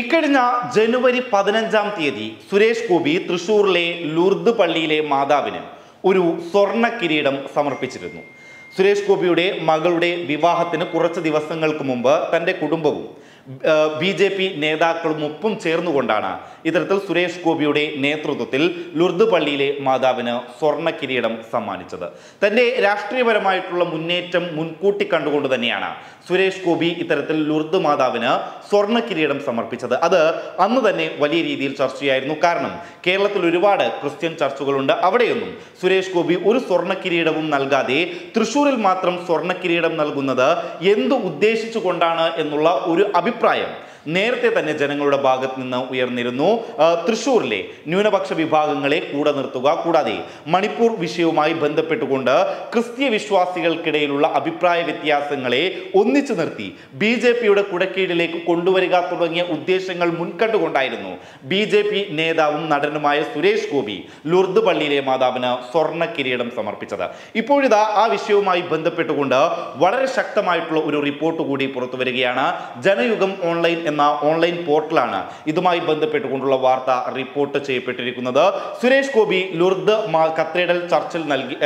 ഇക്കഴിഞ്ഞ ജനുവരി പതിനഞ്ചാം തീയതി സുരേഷ് ഗോപി തൃശൂരിലെ ലൂർദ് പള്ളിയിലെ മാതാവിന് ഒരു സ്വർണ കിരീടം സമർപ്പിച്ചിരുന്നു. സുരേഷ് ഗോപിയുടെ മകളുടെ വിവാഹത്തിന് കുറച്ച് ദിവസങ്ങൾക്ക് മുമ്പ് തന്റെ കുടുംബവും ബി ജെ പി നേതാക്കളും ഒപ്പം ചേർന്നുകൊണ്ടാണ് ഇത്തരത്തിൽ സുരേഷ് ഗോപിയുടെ നേതൃത്വത്തിൽ ലുർദ് പള്ളിയിലെ മാതാവിന് സ്വർണ കിരീടം സമ്മാനിച്ചത്. തന്റെ രാഷ്ട്രീയപരമായിട്ടുള്ള മുന്നേറ്റം മുൻകൂട്ടി കണ്ടുകൊണ്ട് തന്നെയാണ് സുരേഷ് ഗോപി ഇത്തരത്തിൽ ലുർദ് മാതാവിന് സ്വർണ കിരീടം സമർപ്പിച്ചത്. അത് അന്ന് തന്നെ വലിയ രീതിയിൽ ചർച്ചയായിരുന്നു. കാരണം കേരളത്തിൽ ഒരുപാട് ക്രിസ്ത്യൻ ചർച്ചുകളുണ്ട്. അവിടെയൊന്നും സുരേഷ് ഗോപി ഒരു സ്വർണ കിരീടവും നൽകാതെ തൃശ്ശൂരിൽ മാത്രം സ്വർണ കിരീടം നൽകുന്നത് എന്ത് ഉദ്ദേശിച്ചുകൊണ്ടാണ് എന്നുള്ള ഒരു അഭിപ്രായം అభిప్రాయం നേരത്തെ തന്നെ ജനങ്ങളുടെ ഭാഗത്ത് നിന്ന് ഉയർന്നിരുന്നു. തൃശൂരിലെ ന്യൂനപക്ഷ വിഭാഗങ്ങളെ കൂടെ നിർത്തുക. കൂടാതെ മണിപ്പൂർ വിഷയവുമായി ബന്ധപ്പെട്ടുകൊണ്ട് ക്രിസ്തീയ വിശ്വാസികൾക്കിടയിലുള്ള അഭിപ്രായ വ്യത്യാസങ്ങളെ ഒന്നിച്ചു നിർത്തി ബി ജെ പിയുടെ കുടക്കീഴിലേക്ക് കൊണ്ടുവരിക തുടങ്ങിയ ഉദ്ദേശങ്ങൾ മുൻകണ്ടുകൊണ്ടായിരുന്നു ബി ജെ പി നേതാവും നടനുമായ സുരേഷ് ഗോപി ലുർദ് പള്ളിയിലെ മാതാവിന് സ്വർണ കിരീടം സമർപ്പിച്ചത്. ഇപ്പോഴിതാ ആ വിഷയവുമായി ബന്ധപ്പെട്ടുകൊണ്ട് വളരെ ശക്തമായിട്ടുള്ള ഒരു റിപ്പോർട്ട് കൂടി പുറത്തു വരികയാണ് ജനയുഗം ഓൺലൈൻ എന്ന ഓൺലൈൻ പോർട്ടലാണ് ഇതുമായി ബന്ധപ്പെട്ടുകൊണ്ടുള്ള വാർത്ത റിപ്പോർട്ട് ചെയ്യപ്പെട്ടിരിക്കുന്നത്. സുരേഷ് ഗോപി ലുർദ് കത്തീഡ്രൽ ചർച്ചിൽ നൽകി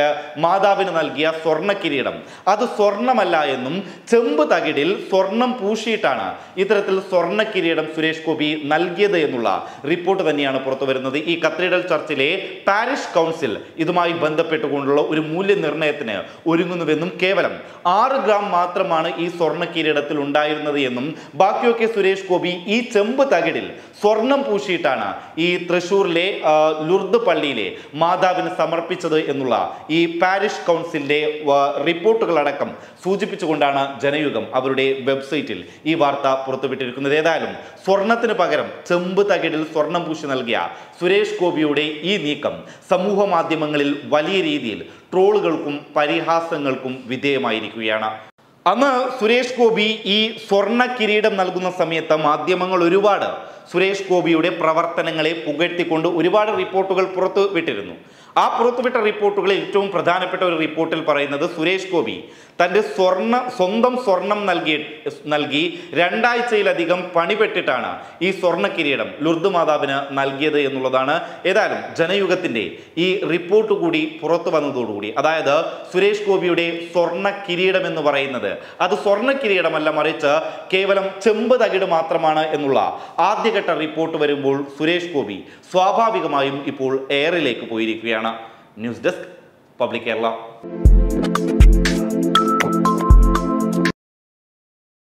മാതാവിന് നൽകിയ സ്വർണ കിരീടം. അത് സ്വർണമല്ല എന്നും ചെമ്പ് തകിടിൽ സ്വർണം പൂശിയിട്ടാണ് ഇത്തരത്തിൽ സ്വർണ കിരീടം സുരേഷ് ഗോപി നൽകിയത് എന്നുള്ള റിപ്പോർട്ട് തന്നെയാണ് പുറത്തു വരുന്നത്. ഈ കത്തീഡ്രൽ ചർച്ചിലെ പാരിഷ് കൗൺസിൽ ഇതുമായി ബന്ധപ്പെട്ടുകൊണ്ടുള്ള ഒരു മൂല്യനിർണയത്തിന് ഒരുങ്ങുന്നുവെന്നും കേവലം ആറ് ഗ്രാം മാത്രമാണ് ഈ സ്വർണ കിരീടത്തിൽ ഉണ്ടായിരുന്നത് എന്നും ബാക്കിയൊക്കെ സുരേഷ് ഗോപി ഈ ചെമ്പ് തകിടിൽ സ്വർണം പൂശിയിട്ടാണ് ഈ തൃശൂരിലെ ലുർദ് പള്ളിയിലെ മാതാവിന് സമർപ്പിച്ചത് എന്നുള്ള ഈ പാരിഷ് കൗൺസിലിന്റെ റിപ്പോർട്ടുകളടക്കം സൂചിപ്പിച്ചുകൊണ്ടാണ് ജനയുഗം അവരുടെ വെബ്സൈറ്റിൽ ഈ വാർത്ത പുറത്തുവിട്ടിരിക്കുന്നത്. ഏതായാലും സ്വർണത്തിന് പകരം ചെമ്പ് തകിടിൽ സ്വർണം പൂശി നൽകിയ സുരേഷ് ഗോപിയുടെ ഈ നീക്കം സമൂഹ മാധ്യമങ്ങളിൽ വലിയ രീതിയിൽ ട്രോളുകൾക്കും പരിഹാസങ്ങൾക്കും വിധേയമായിരിക്കുകയാണ്. അന്ന് സുരേഷ് ഗോപി ഈ സ്വർണ കിരീടം നൽകുന്ന സമയത്ത് മാധ്യമങ്ങൾ ഒരുപാട് സുരേഷ് ഗോപിയുടെ പ്രവർത്തനങ്ങളെ പുകഴ്ത്തിക്കൊണ്ട് ഒരുപാട് റിപ്പോർട്ടുകൾ പുറത്തു വിട്ടിരുന്നു. ആ പുറത്തുവിട്ട റിപ്പോർട്ടുകളിൽ ഏറ്റവും പ്രധാനപ്പെട്ട ഒരു റിപ്പോർട്ടിൽ പറയുന്നത് സുരേഷ് ഗോപി തന്റെ സ്വർണ സ്വന്തം സ്വർണം നൽകി നൽകി രണ്ടാഴ്ചയിലധികം പണിപെട്ടിട്ടാണ് ഈ സ്വർണ കിരീടം ലുർദ് മാതാവിന് നൽകിയത് എന്നുള്ളതാണ്. ഏതായാലും ജനയുഗത്തിന്റെ ഈ റിപ്പോർട്ട് കൂടി പുറത്തു വന്നതോടുകൂടി അതായത് സുരേഷ് ഗോപിയുടെ സ്വർണ കിരീടം എന്ന് പറയുന്നത് അത് സ്വർണ കിരീടമല്ല മറിച്ച് കേവലം ചെമ്പ് തകിട് മാത്രമാണ് എന്നുള്ള ആദ്യഘട്ട റിപ്പോർട്ട് വരുമ്പോൾ സുരേഷ് ഗോപി സ്വാഭാവികമായും ഇപ്പോൾ എയറിലേക്ക് പോയിരിക്കുകയാണ്. News desk public Kerala